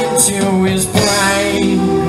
into his brain.